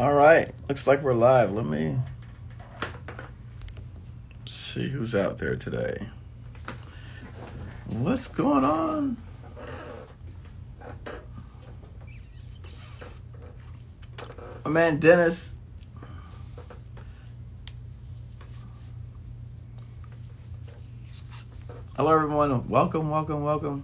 All right, looks like we're live. Let me see who's out there today. What's going on? My man Dennis. Hello, everyone. Welcome, welcome, welcome.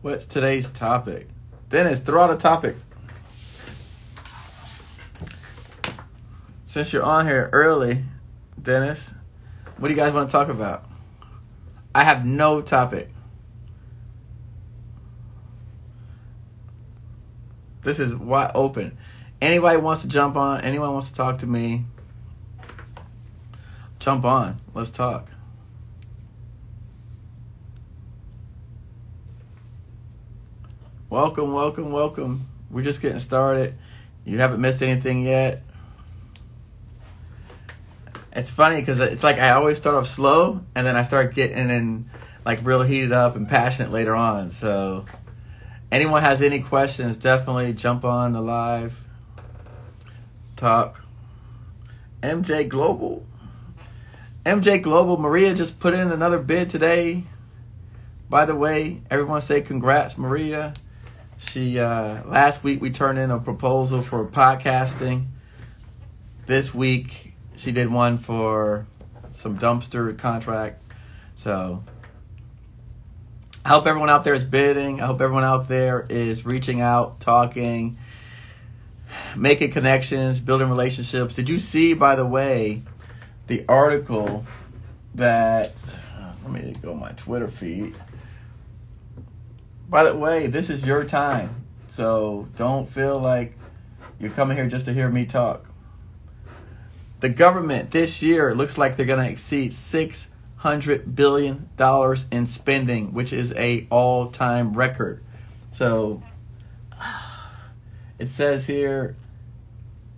What's today's topic? Dennis, throw out a topic. Since you're on here early, Dennis, what do you guys want to talk about? I have no topic. This is wide open. Anybody wants to jump on, anyone wants to talk to me, jump on. Let's talk. Welcome, welcome, welcome. We're just getting started. You haven't missed anything yet. It's funny because it's like I always start off slow and then I start getting in like real heated up and passionate later on. So, anyone has any questions, definitely jump on the live talk. MJ Global. MJ Global, Maria just put in another bid today. By the way, everyone say congrats, Maria. She uh, last week we turned in a proposal for podcasting. This week she did one for some dumpster contract. So I hope everyone out there is bidding. I hope everyone out there is reaching out, talking, making connections, building relationships. Did you see, by the way, the article that? Uh, let me go my Twitter feed. By the way, this is your time. So don't feel like you're coming here just to hear me talk. The government this year looks like they're going to exceed 600 billion dollars in spending, which is a all-time record. So it says here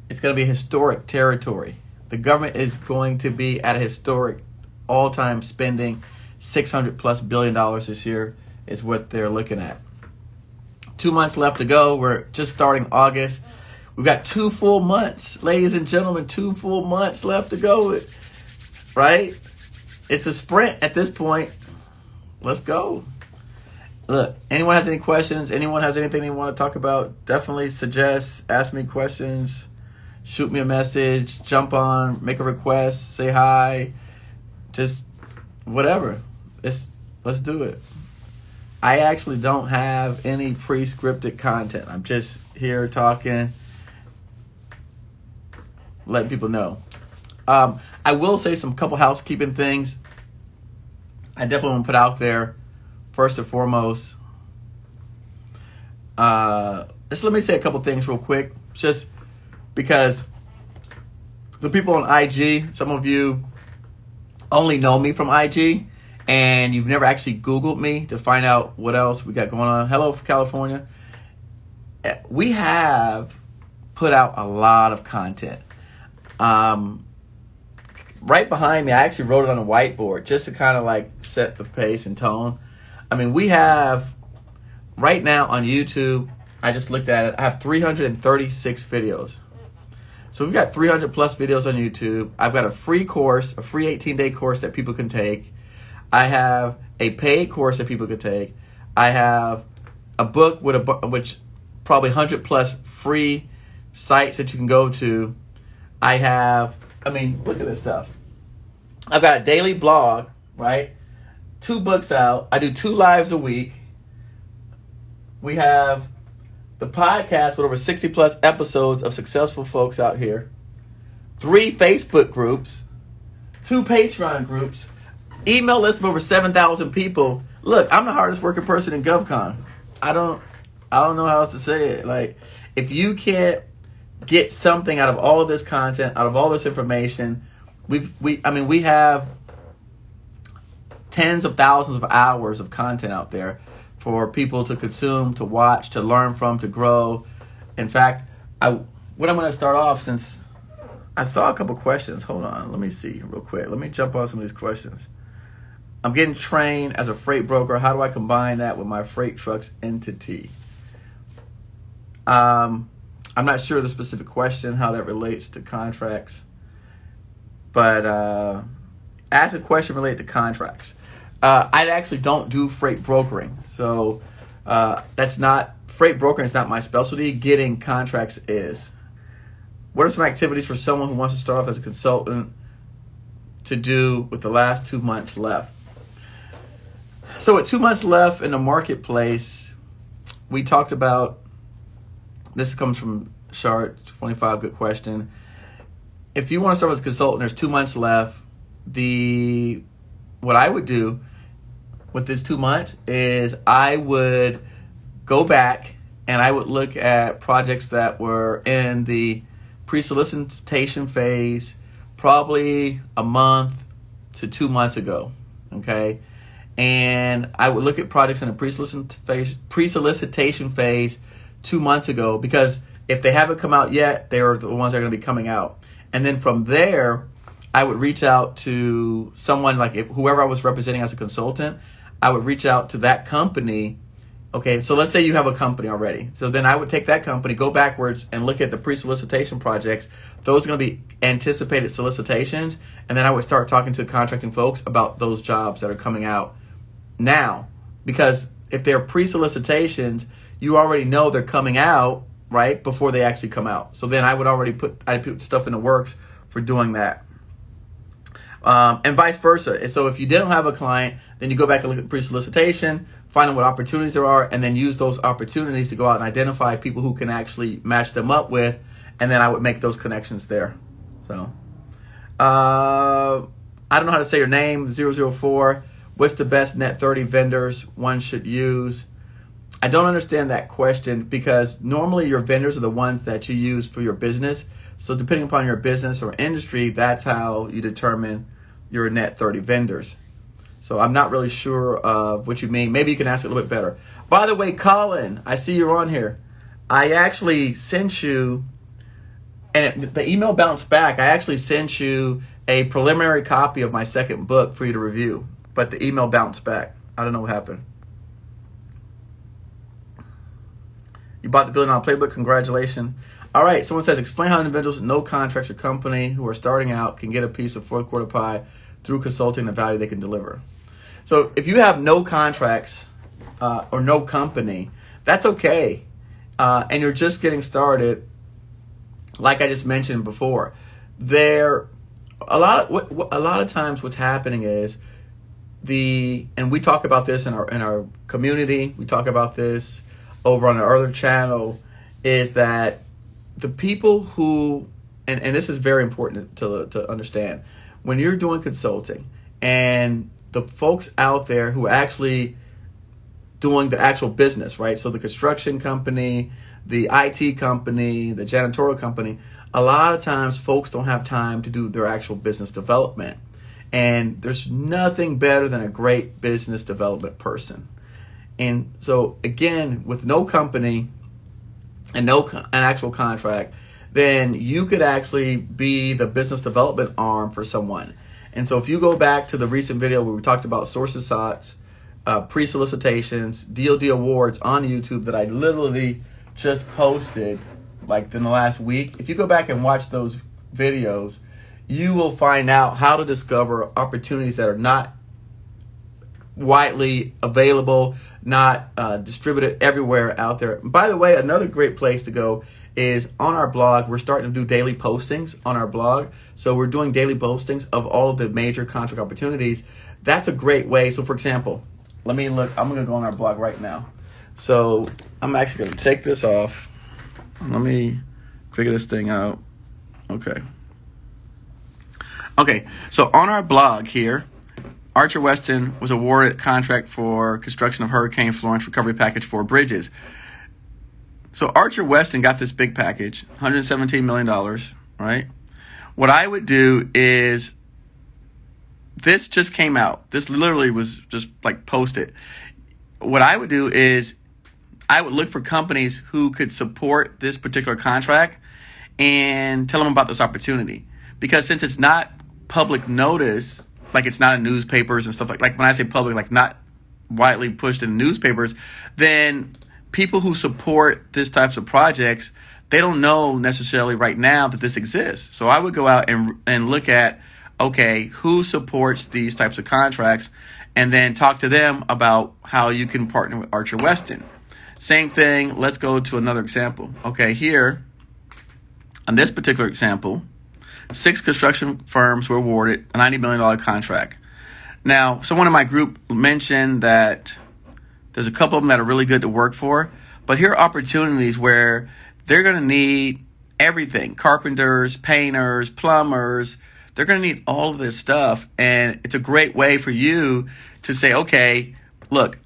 it's going to be historic territory. The government is going to be at a historic all-time spending 600 plus billion dollars this year is what they're looking at. Two months left to go. We're just starting August. We've got two full months, ladies and gentlemen, two full months left to go. Right? It's a sprint at this point. Let's go. Look, anyone has any questions? Anyone has anything they want to talk about? Definitely suggest, ask me questions, shoot me a message, jump on, make a request, say hi, just whatever. Let's let's do it. I actually don't have any pre scripted content. I'm just here talking, letting people know. Um, I will say some couple housekeeping things. I definitely want to put out there, first and foremost. Uh, just let me say a couple things real quick, just because the people on IG, some of you only know me from IG and you've never actually Googled me to find out what else we got going on, hello California. Eh, we have put out a lot of content. Um, right behind me, I actually wrote it on a whiteboard just to kind of like set the pace and tone. I mean, we have right now on YouTube, I just looked at it, I have 336 videos. So we've got 300 plus videos on YouTube. I've got a free course, a free 18 day course that people can take. I have a paid course that people could take. I have a book with a which probably 100 plus free sites that you can go to. I have I mean, look at this stuff. I've got a daily blog, right? Two books out. I do two lives a week. We have the podcast with over 60 plus episodes of successful folks out here. Three Facebook groups, two Patreon groups, email list of over 7,000 people. Look, I'm the hardest working person in GovCon. I don't I don't know how else to say it. Like if you can't get something out of all of this content, out of all this information, we've we I mean we have tens of thousands of hours of content out there for people to consume, to watch, to learn from, to grow. In fact, I what I'm going to start off since I saw a couple questions. Hold on, let me see real quick. Let me jump on some of these questions. I'm getting trained as a freight broker. How do I combine that with my freight trucks entity? Um, I'm not sure the specific question, how that relates to contracts, but uh, ask a question related to contracts. Uh, I actually don't do freight brokering, so uh, that's not freight brokering is not my specialty. Getting contracts is. What are some activities for someone who wants to start off as a consultant to do with the last two months left? So, with two months left in the marketplace, we talked about this comes from Shart 25 good question. If you want to start as a consultant, there's two months left. The what I would do with this two months is I would go back and I would look at projects that were in the pre-solicitation phase probably a month to two months ago. Okay. And I would look at projects in the pre-solicitation phase two months ago because if they haven't come out yet, they are the ones that are going to be coming out. And then from there, I would reach out to someone like whoever I was representing as a consultant. I would reach out to that company Okay, so let's say you have a company already. So then I would take that company, go backwards, and look at the pre solicitation projects. Those are going to be anticipated solicitations. And then I would start talking to contracting folks about those jobs that are coming out now. Because if they're pre solicitations, you already know they're coming out, right, before they actually come out. So then I would already put, I put stuff in the works for doing that. Um, and vice versa. So if you didn't have a client, then you go back and look at pre solicitation find out what opportunities there are, and then use those opportunities to go out and identify people who can actually match them up with, and then I would make those connections there. So, uh, I don't know how to say your name, 004. What's the best net 30 vendors one should use? I don't understand that question because normally your vendors are the ones that you use for your business. So, depending upon your business or industry, that's how you determine your net 30 vendors. So I'm not really sure of what you mean. Maybe you can ask it a little bit better. By the way, Colin, I see you're on here. I actually sent you, and the email bounced back. I actually sent you a preliminary copy of my second book for you to review, but the email bounced back. I don't know what happened. You bought the Billion Dollar Playbook. Congratulations. All right. Someone says, explain how individuals with no contracts or company who are starting out can get a piece of fourth quarter pie through consulting the value they can deliver. So if you have no contracts uh, or no company, that's okay. Uh, and you're just getting started, like I just mentioned before, there a lot of a lot of times what's happening is the and we talk about this in our in our community. We talk about this over on our other channel. Is that the people who and, and this is very important to to understand when you're doing consulting and the folks out there who are actually doing the actual business, right? So the construction company, the IT company, the janitorial company, a lot of times folks don't have time to do their actual business development. And there's nothing better than a great business development person. And so again, with no company and no an actual contract, then you could actually be the business development arm for someone. And so if you go back to the recent video where we talked about sources sought, uh, pre-solicitations, DoD awards on YouTube that I literally just posted like in the last week, if you go back and watch those videos, you will find out how to discover opportunities that are not widely available, not uh, distributed everywhere out there. By the way, another great place to go is on our blog. We're starting to do daily postings on our blog. So we're doing daily postings of all of the major contract opportunities. That's a great way. So, for example, let me look. I'm going to go on our blog right now. So I'm actually going to take this off. Let me figure this thing out. Okay. Okay, so on our blog here, Archer Western was awarded contract for construction of Hurricane Florence recovery package for bridges. So Archer Western got this big package, $117 million, right? What I would do is this just came out. This literally was just like posted. What I would do is I would look for companies who could support this particular contract and tell them about this opportunity. because since it's not public notice, like it's not in newspapers and stuff like like when I say public, like not widely pushed in newspapers, then people who support this types of projects, they don't know necessarily right now that this exists. So I would go out and and look at okay, who supports these types of contracts and then talk to them about how you can partner with Archer Western. Same thing, let's go to another example. Okay, here on this particular example, six construction firms were awarded a $90 million contract. Now, someone in my group mentioned that there's a couple of them that are really good to work for, but here are opportunities where they're going to need everything carpenters, painters, plumbers. They're going to need all of this stuff. And it's a great way for you to say, okay, look,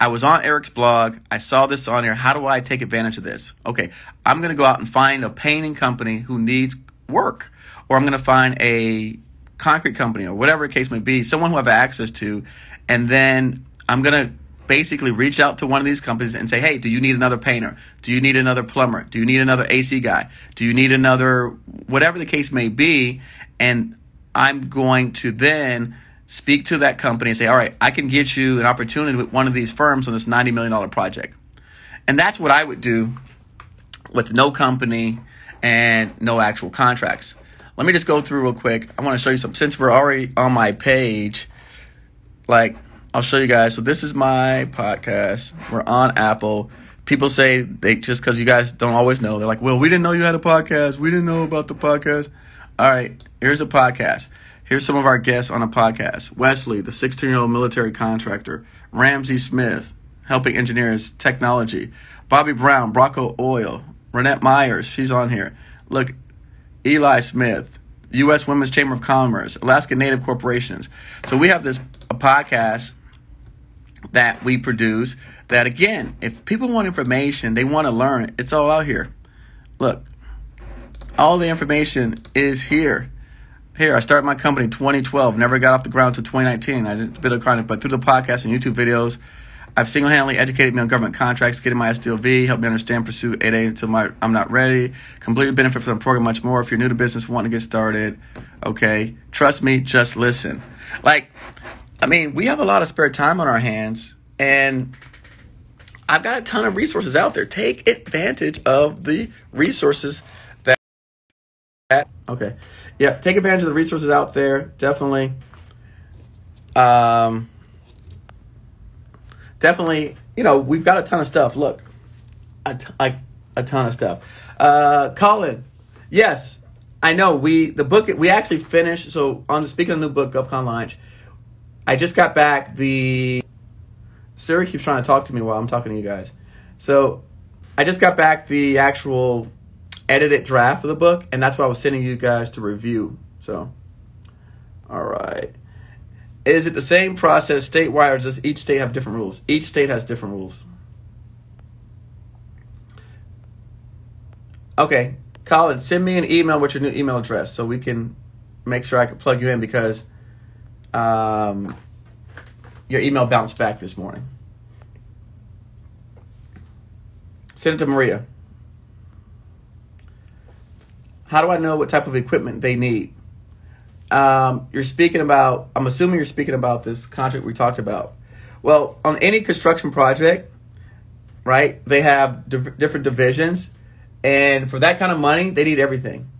I was on Eric's blog. I saw this on here. How do I take advantage of this? Okay, I'm going to go out and find a painting company who needs work, or I'm going to find a concrete company or whatever the case may be, someone who I have access to, and then I'm going to basically reach out to one of these companies and say, hey, do you need another painter? Do you need another plumber? Do you need another AC guy? Do you need another, whatever the case may be? And I'm going to then speak to that company and say, all right, I can get you an opportunity with one of these firms on this $90 million project. And that's what I would do with no company and no actual contracts. Let me just go through real quick. I want to show you some, since we're already on my page, like, I'll show you guys. So this is my podcast. We're on Apple. People say they just because you guys don't always know. They're like, well, we didn't know you had a podcast. We didn't know about the podcast. All right, here's a podcast. Here's some of our guests on a podcast Wesley, the 16 year old military contractor, Ramsey Smith, helping engineers, technology, Bobby Brown, Brocco Oil, Renette Myers, she's on here. Look, Eli Smith, U.S. Women's Chamber of Commerce, Alaska Native Corporations. So we have this a podcast that we produce that, again, if people want information, they want to learn, it's all out here. Look, all the information is here. Here, I started my company 2012, never got off the ground until 2019. I did a bit of chronic, but through the podcast and YouTube videos, I've single-handedly educated me on government contracts, getting my SDLV, helped me understand, pursue 8A until my I'm not ready, completely benefit from the program much more. If you're new to business, want to get started, okay, trust me, just listen. Like, I mean, we have a lot of spare time on our hands, and I've got a ton of resources out there. Take advantage of the resources that, that okay yeah, take advantage of the resources out there. Definitely. Um, definitely, you know, we've got a ton of stuff. Look, a, t- a, a ton of stuff. Uh, Colin, yes, I know. We the book we actually finished. So on the speaking of the new book, GovCon Launch, I just got back the. Siri keeps trying to talk to me while I'm talking to you guys. So I just got back the actual edited draft of the book, and that's what I was sending you guys to review. So, all right. Is it the same process statewide, or does each state have different rules? Each state has different rules. Okay, Colin, send me an email with your new email address so we can make sure I can plug you in because um, your email bounced back this morning. Send it to Maria. How do I know what type of equipment they need? Um, you're speaking about, I'm assuming you're speaking about this contract we talked about. Well, on any construction project, right, they have different divisions. And for that kind of money, they need everything.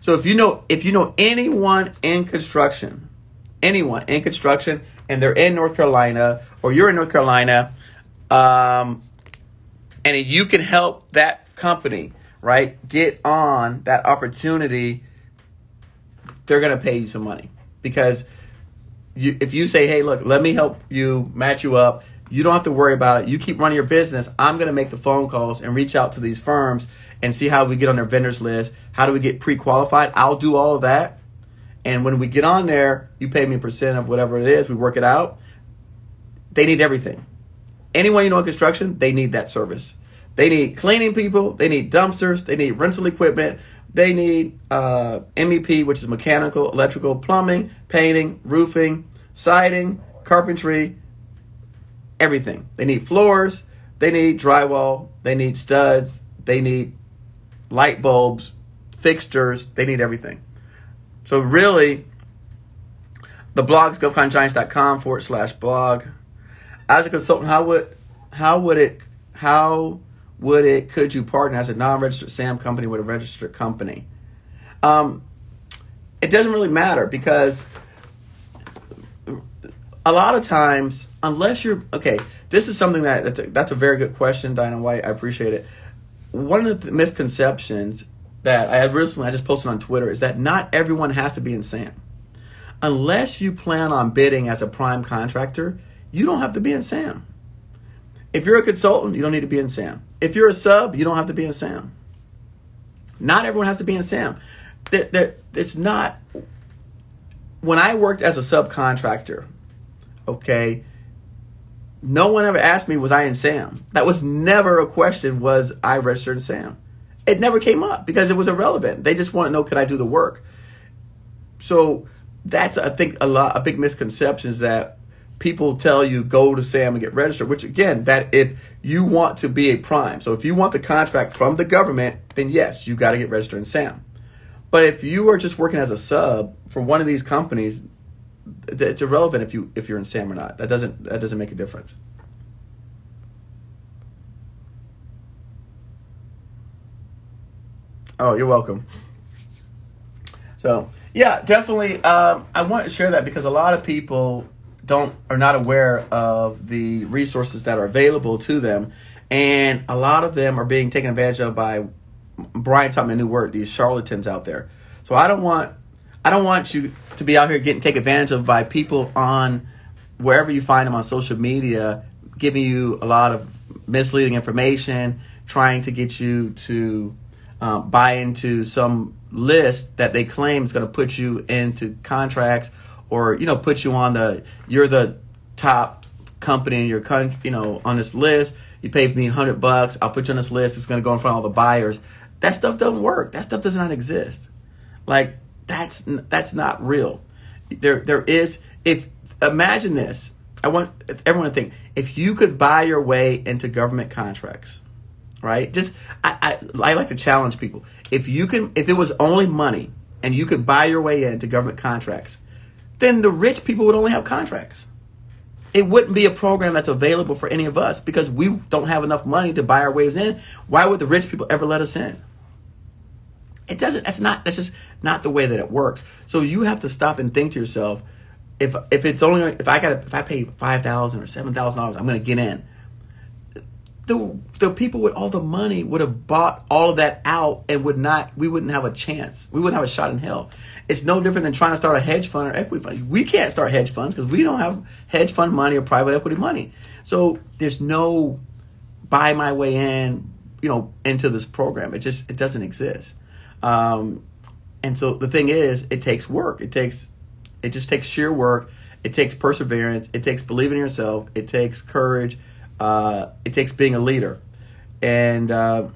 So if you know if you know anyone in construction, anyone in construction, and they're in North Carolina or you're in North Carolina, um, and you can help that company right? Get on that opportunity, they're going to pay you some money because you, if you say, hey, look, let me help you match you up, you don't have to worry about it. You keep running your business. I'm going to make the phone calls and reach out to these firms and see how we get on their vendors list. How do we get pre qualified? I'll do all of that. And when we get on there, you pay me a percent of whatever it is. We work it out. They need everything. Anyone you know in construction, they need that service. They need cleaning people. They need dumpsters. They need rental equipment. They need uh, MEP, which is mechanical, electrical, plumbing, painting, roofing, siding, carpentry, everything. They need floors. They need drywall. They need studs. They need light bulbs, fixtures. They need everything. So really, the blog is govcongiants.com forward slash blog. As a consultant, how would how would it how would it could you partner as a non-registered SAM company with a registered company? Um, it doesn't really matter because a lot of times, unless you're okay, this is something that that's a, that's a very good question, Diana White. I appreciate it. One of the misconceptions that I had recently, I just posted on Twitter, is that not everyone has to be in SAM. Unless you plan on bidding as a prime contractor, you don't have to be in SAM. If you're a consultant, you don't need to be in SAM. If you're a sub, you don't have to be in SAM. Not everyone has to be in SAM. That that it's not. When I worked as a subcontractor, okay, no one ever asked me was I in SAM. That was never a question. Was I registered in SAM? It never came up because it was irrelevant. They just want to know could I do the work. So that's I think a lot a big misconception is that people tell you go to SAM and get registered, which again, that if you want to be a prime, so if you want the contract from the government, then yes, you got to get registered in SAM. But if you are just working as a sub for one of these companies, it's irrelevant if you if you're in SAM or not. That doesn't that doesn't make a difference. Oh, you're welcome. So yeah, definitely. Um, I want to share that because a lot of people don't are not aware of the resources that are available to them, and a lot of them are being taken advantage of by Brian taught me a new word. These charlatans out there. So I don't want I don't want you to be out here getting taken advantage of by people on wherever you find them on social media, giving you a lot of misleading information, trying to get you to um, buy into some list that they claim is going to put you into contracts or you know put you on the you're the top company in your country you know on this list. You pay me 100 bucks i'll put you on this list. It's going to go in front of all the buyers. That stuff doesn't work. That stuff does not exist. Like that's that's not real. There there is if imagine this. I want everyone to think if you could buy your way into government contracts right? Just I, I i like to challenge people. If you can if it was only money and you could buy your way into government contracts then the rich people would only have contracts. It wouldn't be a program that's available for any of us because we don't have enough money to buy our ways in. Why would the rich people ever let us in? It doesn't. That's not. That's just not the way that it works. So you have to stop and think to yourself, if if it's only if I got if I pay five thousand or seven thousand dollars, I'm going to get in the the people with all the money would have bought all of that out and would not we wouldn't have a chance. We wouldn't have a shot in hell. It's no different than trying to start a hedge fund or equity fund. We can't start hedge funds because we don't have hedge fund money or private equity money. So there's no buy my way in, you know, into this program. It just it doesn't exist. Um, and so the thing is, it takes work. It takes it just takes sheer work. It takes perseverance. It takes believing in yourself. It takes courage uh, it takes being a leader. And uh,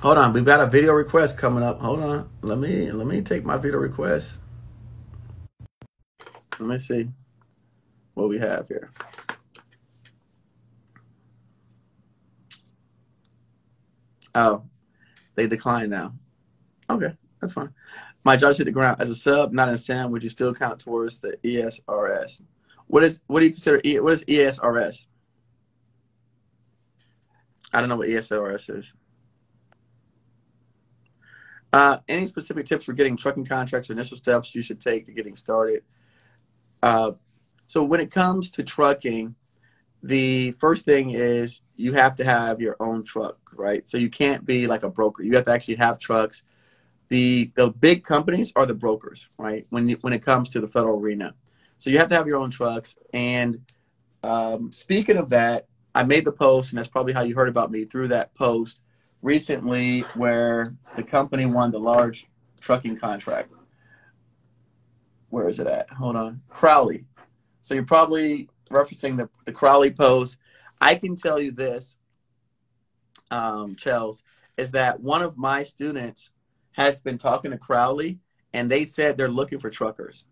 hold on, we've got a video request coming up. Hold on, let me let me take my video request. Let me see what we have here. Oh, they decline now. Okay, that's fine. My judge hit the ground as a sub, not in SAM. Would you still count towards the ESRS? What is what do you consider? What is ESRS? I don't know what ESRS is. Uh, any specific tips for getting trucking contracts or initial steps you should take to getting started? Uh, so when it comes to trucking, the first thing is you have to have your own truck, right? So you can't be like a broker. You have to actually have trucks. The the big companies are the brokers, right? When you, when it comes to the federal arena, so you have to have your own trucks. And um, speaking of that, I made the post, and that's probably how you heard about me through that post recently, where the company won the large trucking contract. Where is it at? Hold on, Crowley. So you're probably referencing the the Crowley post. I can tell you this, um, Chels, is that one of my students has been talking to Crowley, and they said they're looking for truckers.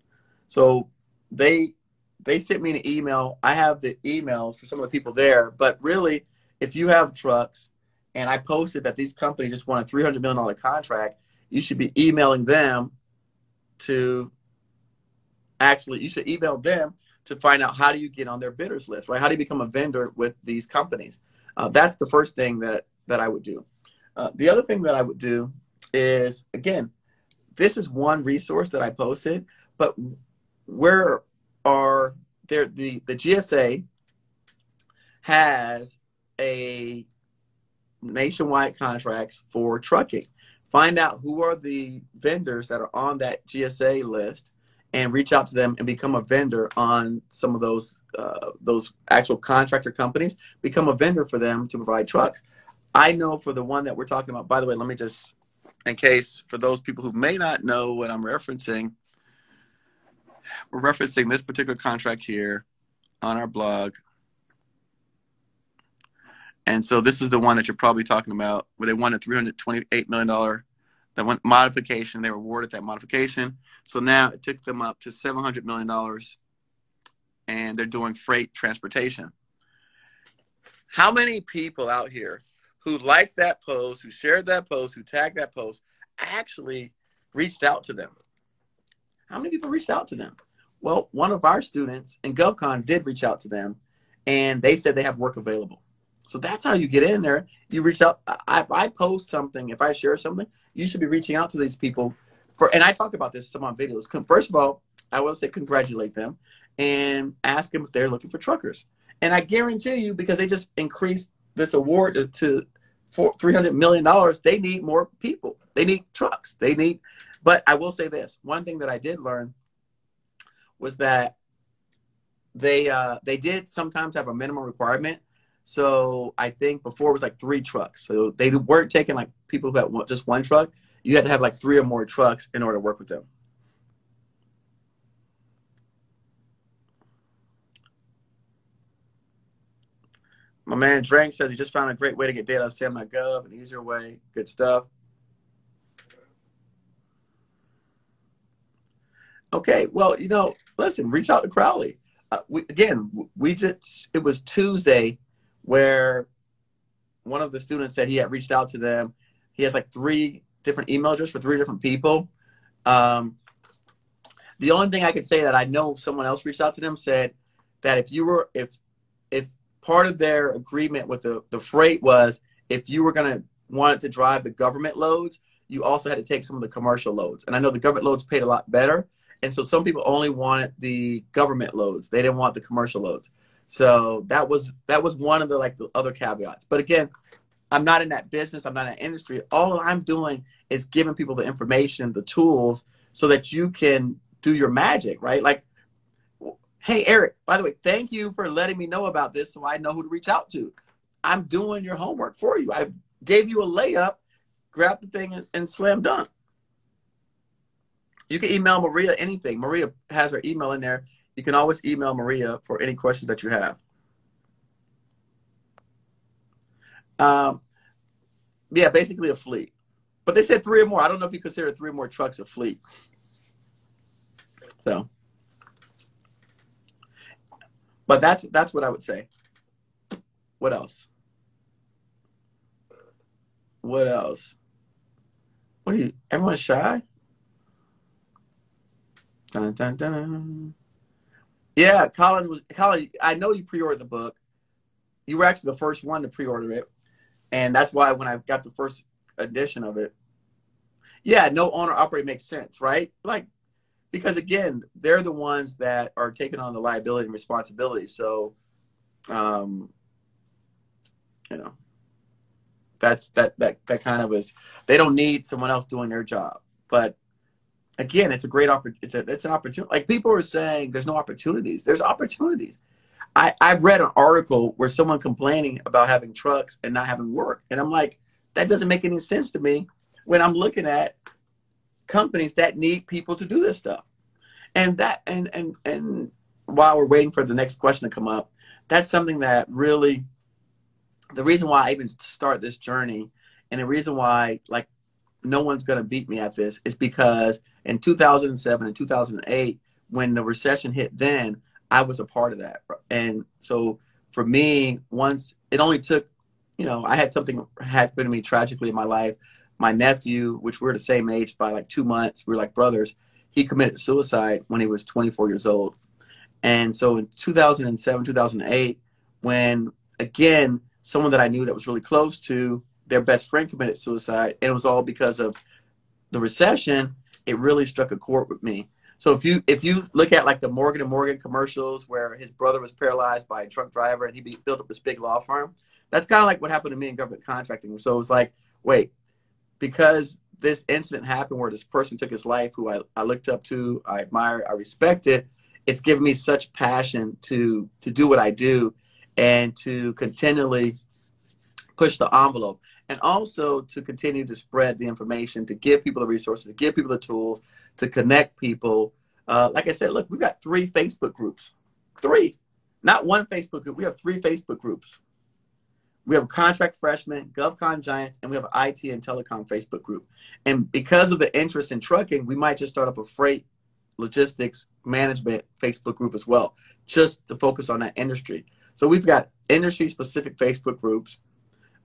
So they they sent me an email. I have the emails for some of the people there, but really, if you have trucks and I posted that these companies just won a $300 million contract, you should be emailing them to actually you should email them to find out how do you get on their bidders list, right? How do you become a vendor with these companies? Uh, that's the first thing that that I would do. Uh, the other thing that I would do is again, this is one resource that I posted, but where are there the the GSA has a nationwide contracts for trucking. Find out who are the vendors that are on that GSA list and reach out to them and become a vendor on some of those uh, those actual contractor companies. Become a vendor for them to provide trucks. I know for the one that we're talking about. By the way, let me just, in case for those people who may not know what I'm referencing, we're referencing this particular contract here on our blog. And so this is the one that you're probably talking about, where they won a $328 million that went modification. They were awarded that modification. So now it took them up to $700 million and they're doing freight transportation. How many people out here who liked that post, who shared that post, who tagged that post, actually reached out to them? How many people reached out to them? Well, one of our students in GovCon did reach out to them and they said they have work available. So that's how you get in there. You reach out. I, I post something. If I share something, you should be reaching out to these people. For and I talk about this some on videos. First of all, I will say congratulate them and ask them if they're looking for truckers. And I guarantee you, because they just increased this award to, to three hundred million dollars, they need more people. They need trucks. They need. But I will say this: one thing that I did learn was that they uh, they did sometimes have a minimum requirement so I think before it was like three trucks. So they weren't taking like people who had just one truck. You had to have like three or more trucks in order to work with them. My man Drank says he just found a great way to get data on SAM.gov, an easier way. Good stuff. Okay, well, you know, listen, reach out to Crowley. Uh, we, again, we just, it was Tuesday where one of the students said he had reached out to them. He has like three different email addresses for three different people. Um, the only thing I could say that I know someone else reached out to them said that if you were if if part of their agreement with the, the freight was if you were gonna want to drive the government loads, you also had to take some of the commercial loads. And I know the government loads paid a lot better. And so some people only wanted the government loads. They didn't want the commercial loads. So that was that was one of the like the other caveats. But again, I'm not in that business. I'm not in that industry. All I'm doing is giving people the information, the tools, so that you can do your magic, right? Like, hey Eric, by the way, thank you for letting me know about this, so I know who to reach out to. I'm doing your homework for you. I gave you a layup, grab the thing and, and slam dunk. You can email Maria anything. Maria has her email in there you can always email Maria for any questions that you have. Um, yeah, basically a fleet. But they said three or more. I don't know if you consider three or more trucks a fleet. So, but that's that's what I would say. What else? What else? What are you? Everyone's shy. Dun, dun, dun. Yeah, Colin was Colin. I know you pre-ordered the book. You were actually the first one to pre-order it, and that's why when I got the first edition of it, yeah, no owner operator makes sense, right? Like, because again, they're the ones that are taking on the liability and responsibility. So, um, you know, that's that that that kind of is. They don't need someone else doing their job, but again, it's a great opportunity. It's a it's an opportunity. Like people are saying, there's no opportunities. There's opportunities. I I read an article where someone complaining about having trucks and not having work, and I'm like, that doesn't make any sense to me when I'm looking at companies that need people to do this stuff. And that and and and while we're waiting for the next question to come up, that's something that really the reason why I even start this journey and the reason why like no one's going to beat me at this is because in 2007 and 2008 when the recession hit then i was a part of that and so for me once it only took you know i had something happen to me tragically in my life my nephew which we're the same age by like two months we are like brothers he committed suicide when he was 24 years old. And so in 2007, 2008, when again, someone that I knew that was really close to their best friend committed suicide, and it was all because of the recession, it really struck a chord with me. So if you if you look at like the Morgan and Morgan commercials where his brother was paralyzed by a truck driver and he built up this big law firm, that's kind of like what happened to me in government contracting. So it was like, wait, because this incident happened where this person took his life, who I, I looked up to, I admire, I respected, it's given me such passion to to do what I do and to continually push the envelope and also to continue to spread the information, to give people the resources, to give people the tools, to connect people. Uh, like I said, look, we've got three Facebook groups. Three. Not one Facebook group. We have three Facebook groups. We have Contract Freshmen, GovCon Giants, and we have IT and Telecom Facebook group. And because of the interest in trucking, we might just start up a freight logistics management Facebook group as well, just to focus on that industry. So we've got industry specific Facebook groups.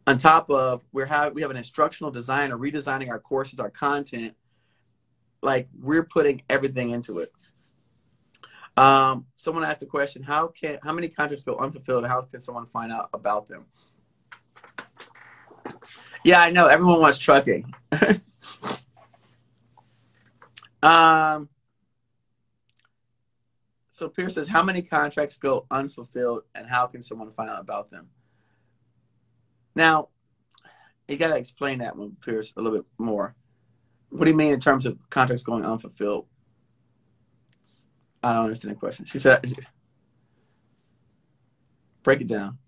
On top of we're have we have an instructional designer redesigning our courses, our content. Like we're putting everything into it. Um, someone asked the question: How can how many contracts go unfulfilled? How can someone find out about them? Yeah, I know everyone wants trucking. um, so Pierce says, how many contracts go unfulfilled and how can someone find out about them? Now, you got to explain that one, Pierce, a little bit more. What do you mean in terms of contracts going unfulfilled? I don't understand the question. She said, break it down.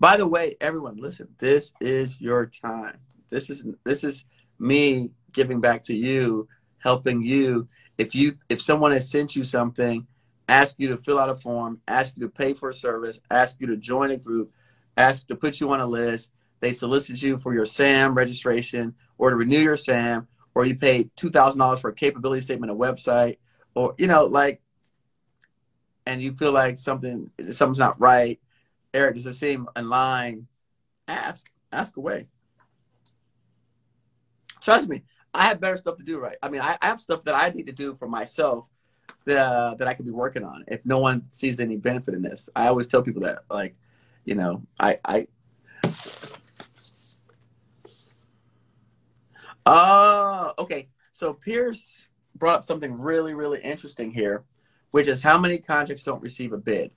By the way, everyone, listen, this is your time. This is this is me giving back to you, helping you. If you if someone has sent you something ask you to fill out a form, ask you to pay for a service, ask you to join a group, ask to put you on a list. They solicit you for your SAM registration or to renew your SAM, or you pay $2,000 for a capability statement, a website, or, you know, like, and you feel like something, something's not right. Eric, does it seem in line? Ask, ask away. Trust me, I have better stuff to do, right? I mean, I, I have stuff that I need to do for myself that, uh, that I could be working on if no one sees any benefit in this. I always tell people that, like, you know, I, I, oh, okay. So Pierce brought up something really, really interesting here, which is how many contracts don't receive a bid.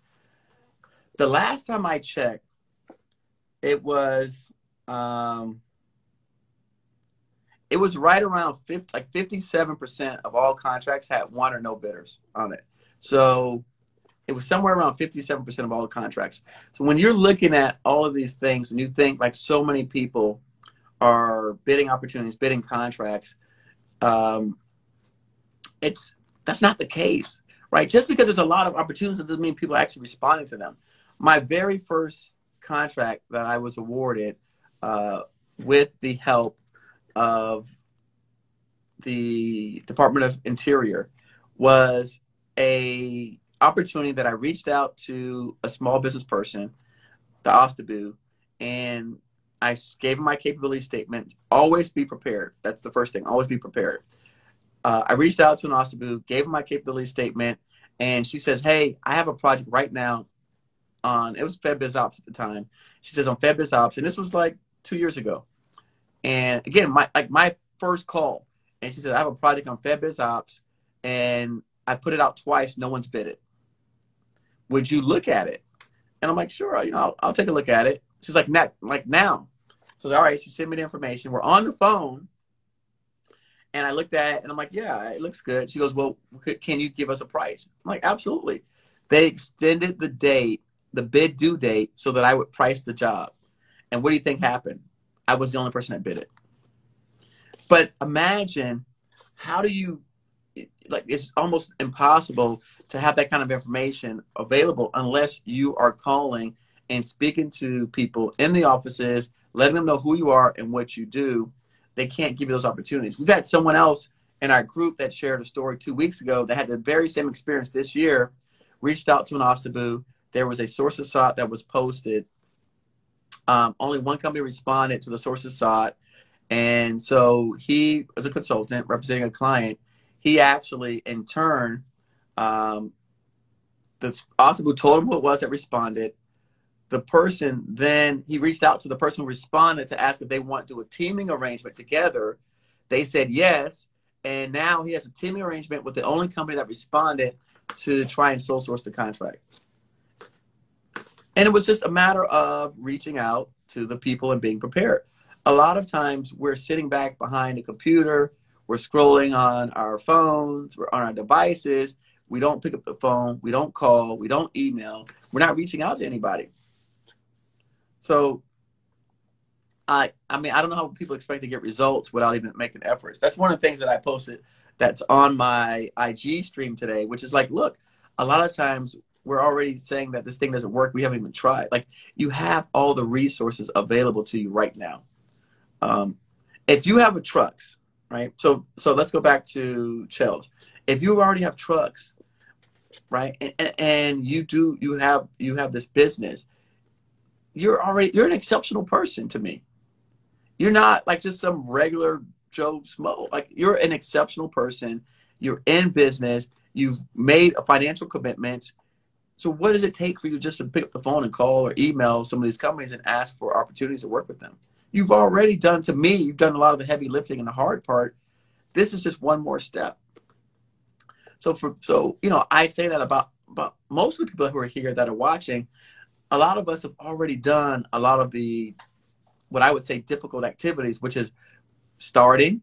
The last time I checked, it was um, it was right around 50, like 57% of all contracts had one or no bidders on it. So it was somewhere around 57% of all contracts. So when you're looking at all of these things and you think like so many people are bidding opportunities, bidding contracts, um, it's that's not the case, right? Just because there's a lot of opportunities doesn't mean people are actually responding to them. My very first contract that I was awarded uh, with the help of the Department of Interior was a opportunity that I reached out to a small business person, the OSDBU, and I gave him my capability statement. Always be prepared. That's the first thing. Always be prepared. Uh, I reached out to an OSDBU, gave him my capability statement, and she says, "Hey, I have a project right now on it was FedBizOpps at the time. She says on FedBizOpps, and this was like two years ago. And again, my like my first call, and she said, I have a project on FedBizOpps, and I put it out twice. No one's bid it. Would you look at it? And I'm like, sure, you know, I'll, I'll take a look at it. She's like, not like now. So all right, she sent me the information. We're on the phone, and I looked at it, and I'm like, yeah, it looks good. She goes, well, can you give us a price? I'm like, absolutely. They extended the date, the bid due date, so that I would price the job. And what do you think happened? I was the only person that bid it. But imagine how do you like it's almost impossible to have that kind of information available unless you are calling and speaking to people in the offices, letting them know who you are and what you do. They can't give you those opportunities. We've had someone else in our group that shared a story two weeks ago that had the very same experience this year, reached out to an OSDBU. There was a sources sought that was posted um, only one company responded to the sources sought. And so he, as a consultant representing a client, he actually, in turn, um, the who told him who it was that responded, the person then he reached out to the person who responded to ask if they want to do a teaming arrangement together. They said yes, and now he has a teaming arrangement with the only company that responded to try and sole source the contract. And it was just a matter of reaching out to the people and being prepared. A lot of times we're sitting back behind a computer, we're scrolling on our phones, we're on our devices. We don't pick up the phone, we don't call, we don't email, we're not reaching out to anybody. So I I mean I don't know how people expect to get results without even making efforts. That's one of the things that I posted that's on my IG stream today, which is like, look, a lot of times we're already saying that this thing doesn't work. We haven't even tried. Like you have all the resources available to you right now. Um, if you have a trucks, right? So so let's go back to Chels. If you already have trucks, right, and, and you do you have you have this business, you're already you're an exceptional person to me. You're not like just some regular Joe Smo. Like you're an exceptional person. You're in business. You've made a financial commitment. So what does it take for you just to pick up the phone and call or email some of these companies and ask for opportunities to work with them? You've already done to me, you've done a lot of the heavy lifting and the hard part. This is just one more step. So for so, you know, I say that about about most of the people who are here that are watching, a lot of us have already done a lot of the what I would say difficult activities, which is starting.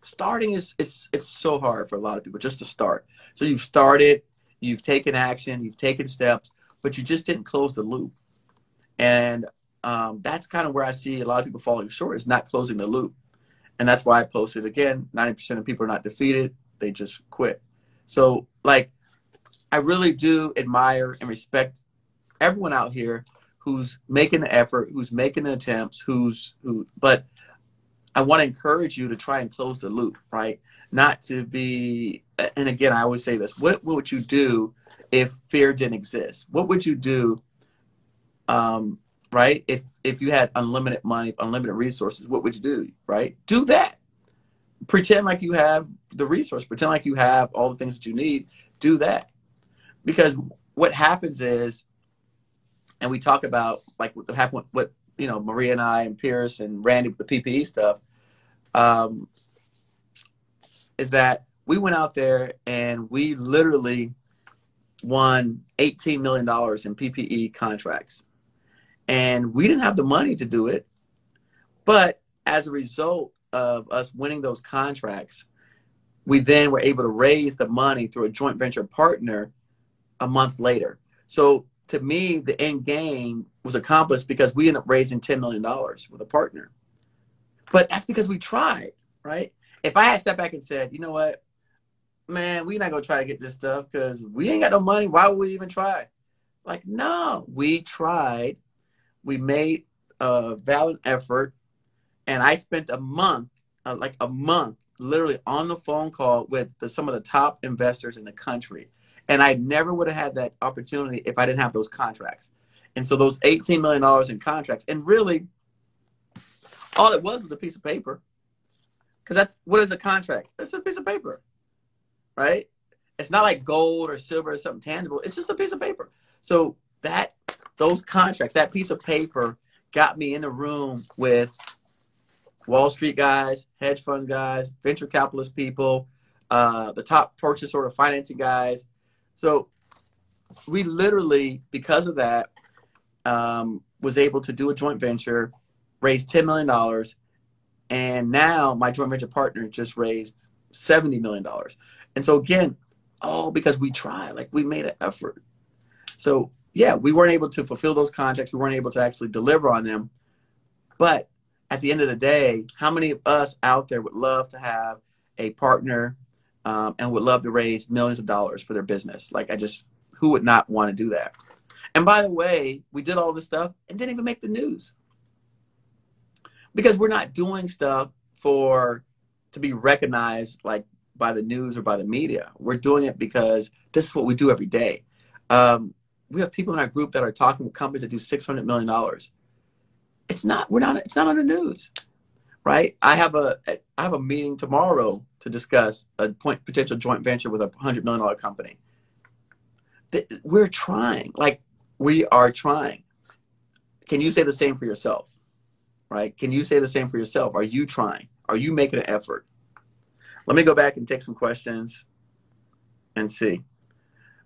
Starting is it's it's so hard for a lot of people just to start. So you've started, you've taken action, you've taken steps, but you just didn't close the loop. And um, that's kind of where I see a lot of people falling short is not closing the loop. And that's why I posted again 90% of people are not defeated, they just quit. So, like, I really do admire and respect everyone out here who's making the effort, who's making the attempts, who's who, but I want to encourage you to try and close the loop, right? Not to be, and again, I always say this what, what would you do if fear didn't exist? What would you do um, right? If if you had unlimited money, unlimited resources, what would you do, right? Do that. Pretend like you have the resource. Pretend like you have all the things that you need. Do that, because what happens is, and we talk about like what happened, what you know, Maria and I and Pierce and Randy with the PPE stuff, um, is that we went out there and we literally won $18 million in PPE contracts and we didn't have the money to do it. But as a result of us winning those contracts, we then were able to raise the money through a joint venture partner a month later. So to me, the end game was accomplished because we ended up raising $10 million with a partner. But that's because we tried, right? If I had stepped back and said, you know what, man, we're not going to try to get this stuff because we ain't got no money. Why would we even try? Like, no, we tried we made a valiant effort, and I spent a month, uh, like a month, literally on the phone call with the, some of the top investors in the country. And I never would have had that opportunity if I didn't have those contracts. And so those $18 million in contracts, and really, all it was was a piece of paper. Because that's what is a contract? It's a piece of paper, right? It's not like gold or silver or something tangible. It's just a piece of paper. So that those contracts, that piece of paper got me in the room with Wall Street guys, hedge fund guys, venture capitalist people, uh, the top purchase order financing guys. So we literally, because of that, um, was able to do a joint venture, raise $10 million. And now my joint venture partner just raised $70 million. And so again, all because we tried, like we made an effort. So yeah, we weren't able to fulfill those contracts. We weren't able to actually deliver on them. But at the end of the day, how many of us out there would love to have a partner um, and would love to raise millions of dollars for their business? Like, I just, who would not want to do that? And by the way, we did all this stuff and didn't even make the news because we're not doing stuff for to be recognized like by the news or by the media. We're doing it because this is what we do every day. Um, we have people in our group that are talking with companies that do six hundred million dollars. It's not. We're not. It's not on the news, right? I have a I have a meeting tomorrow to discuss a point, potential joint venture with a hundred million dollar company. We're trying, like we are trying. Can you say the same for yourself? Right? Can you say the same for yourself? Are you trying? Are you making an effort? Let me go back and take some questions and see.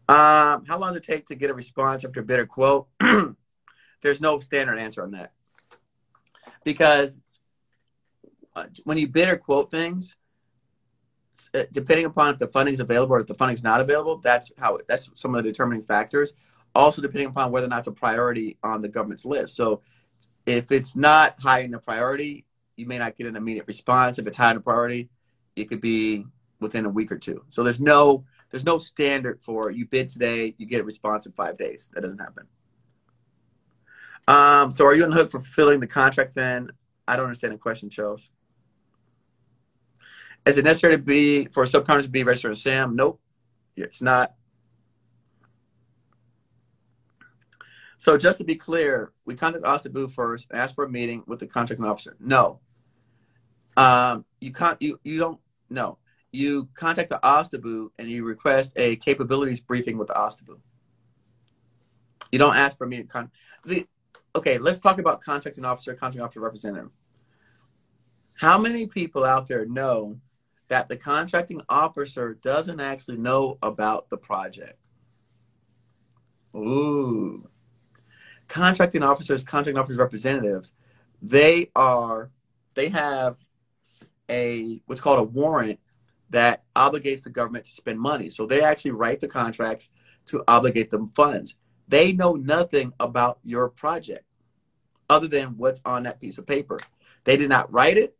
Um, how long does it take to get a response after a bid or quote? There's no standard answer on that. Because uh, when you bid or quote things, uh, depending upon if the funding is available or if the funding is not available, that's how that's some of the determining factors. Also, depending upon whether or not it's a priority on the government's list. So, if it's not high in the priority, you may not get an immediate response. If it's high in the priority, it could be within a week or two. So there's no there's no standard for you bid today, you get a response in five days. That doesn't happen. Um, so are you on the hook for fulfilling the contract then? I don't understand the question, Charles. Is it necessary to be for a subcontractor to be registered in SAM? Nope, it's not. So just to be clear, we contact OSDBU first and ask for a meeting with the contracting officer. No. Um, you can't you you don't no. You contact the OSDBU and you request a capabilities briefing with the OSDBU. You don't ask for a meeting. The, okay, let's talk about contracting officer, contracting officer representative. How many people out there know that the contracting officer doesn't actually know about the project. Ooh. Contracting officers, contracting officer representatives, they are, they have a, what's called a warrant that obligates the government to spend money. So they actually write the contracts to obligate them funds. They know nothing about your project other than what's on that piece of paper. They did not write it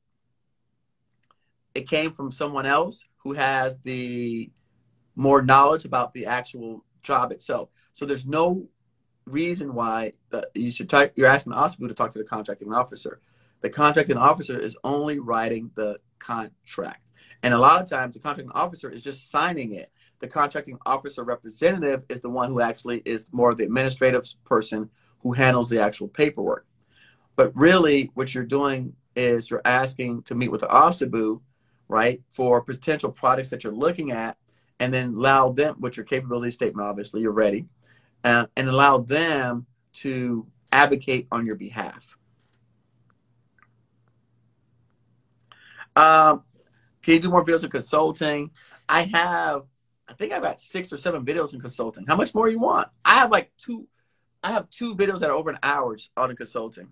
it came from someone else who has the more knowledge about the actual job itself. So there's no reason why uh, you should talk, you're asking the OSDBU to talk to the contracting officer. The contracting officer is only writing the contract. And a lot of times the contracting officer is just signing it. The contracting officer representative is the one who actually is more the administrative person who handles the actual paperwork. But really what you're doing is you're asking to meet with the OSDBU right, for potential products that you're looking at, and then allow them, with your capability statement, obviously, you're ready, uh, and allow them to advocate on your behalf. Um, can you do more videos in consulting? I have, I think I've got six or seven videos in consulting. How much more you want? I have like two, I have two videos that are over an hour on consulting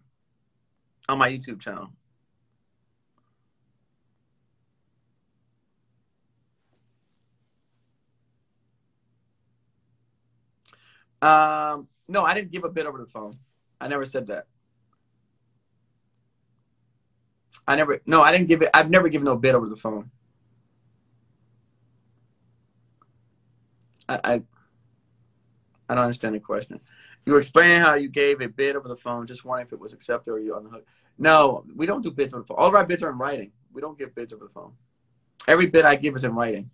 on my YouTube channel. Um, no, I didn't give a bid over the phone. I never said that. I never. No, I didn't give it. I've never given no bid over the phone. I, I, I don't understand the question. You were explaining how you gave a bid over the phone. Just wondering if it was accepted or you on the hook. No, we don't do bids over the phone. All of our bids are in writing. We don't give bids over the phone. Every bid I give is in writing.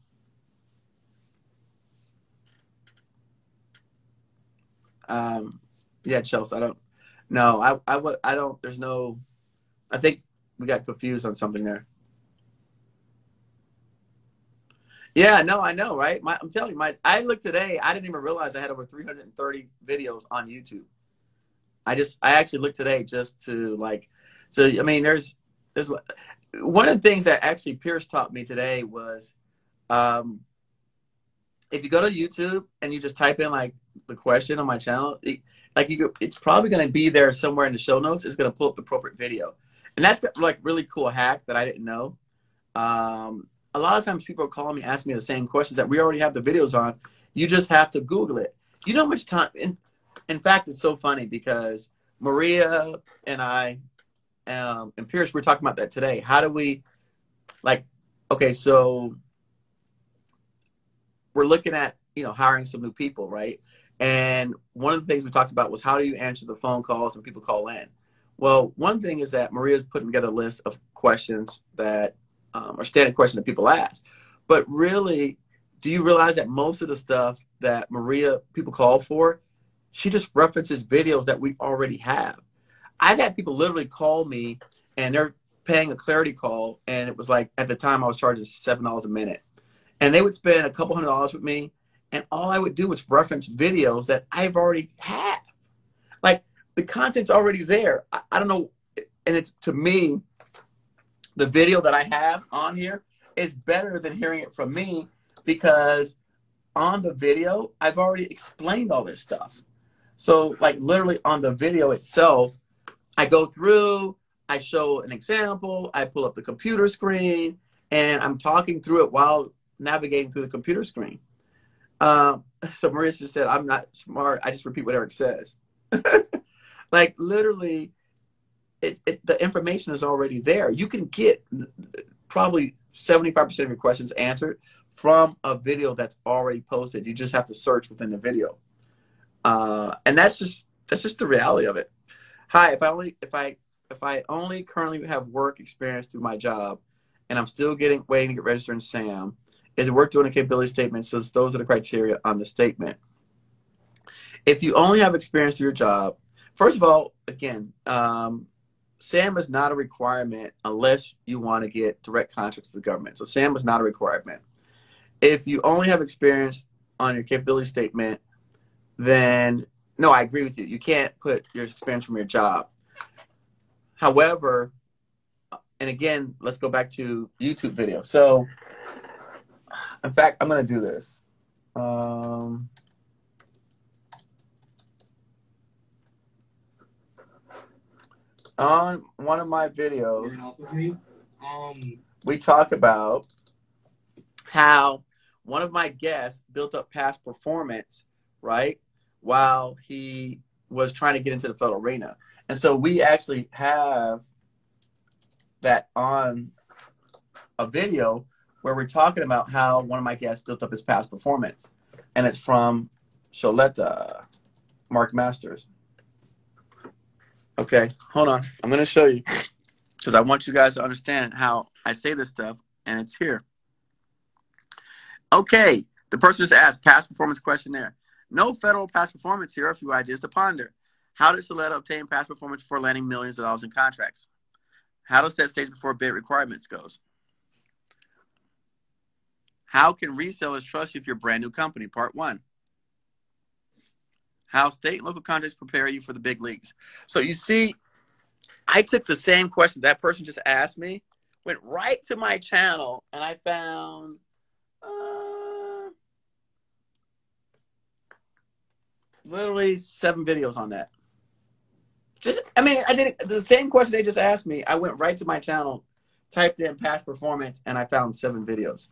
Um, yeah, Chelsea. I don't. No, I, I, I don't. There's no. I think we got confused on something there. Yeah, no, I know, right? My, I'm telling you, my I looked today. I didn't even realize I had over 330 videos on YouTube. I just, I actually looked today just to like, so I mean, there's, there's one of the things that actually Pierce taught me today was, um, if you go to YouTube and you just type in like the question on my channel, like you, it's probably going to be there somewhere in the show notes. It's going to pull up the appropriate video, and that's like really cool hack that I didn't know. Um, a lot of times people are calling me asking me the same questions that we already have the videos on. You just have to Google it. You know how much time. In, in fact, it's so funny because Maria and I um, and Pierce we're talking about that today. How do we, like, okay, so we're looking at you know hiring some new people, right? And one of the things we talked about was how do you answer the phone calls when people call in? Well, one thing is that Maria's putting together a list of questions that um, are standard question that people ask. But really, do you realize that most of the stuff that Maria people call for, she just references videos that we already have. I've had people literally call me and they're paying a clarity call, and it was like at the time I was charging seven dollars a minute, and they would spend a couple hundred dollars with me, and all I would do was reference videos that I've already had. Like the content's already there. I, I don't know, and it's to me, the video that I have on here is better than hearing it from me because on the video I've already explained all this stuff. So like literally on the video itself, I go through, I show an example, I pull up the computer screen, and I'm talking through it while navigating through the computer screen. Um, so Marissa said, I'm not smart. I just repeat what Eric says. like literally, it, it, the information is already there. You can get probably 75% of your questions answered from a video that's already posted. You just have to search within the video. Uh, and that's just that's just the reality of it. Hi, if I only if I if I only currently have work experience through my job and I'm still getting waiting to get registered in SAM, is it worth doing a capability statement since those are the criteria on the statement? If you only have experience through your job, first of all, again, um, SAM is not a requirement unless you want to get direct contracts with the government. So SAM is not a requirement. If you only have experience on your capability statement, then no, I agree with you. You can't put your experience from your job. However, and again, let's go back to YouTube video. So, in fact, I'm going to do this. Um, on one of my videos, um, we talk about how one of my guests built up past performance, right? While he was trying to get into the federal arena. And so we actually have that on a video where we're talking about how one of my guests built up his past performance. And it's from Sholetta, Mark Masters. Okay, hold on. I'm going to show you because I want you guys to understand how I say this stuff, and it's here. Okay, the person just asked past performance questionnaire. No federal past performance here. A few ideas to ponder. How did Sholetta obtain past performance for landing millions of dollars in contracts? How to set stage before bid requirements goes. How can resellers trust you if you're a brand new company? Part one how state and local contracts prepare you for the big leagues. So you see, I took the same question that person just asked me, went right to my channel, and I found uh, literally seven videos on that. Just, I mean, I did the same question they just asked me. I went right to my channel, typed in past performance, and I found seven videos.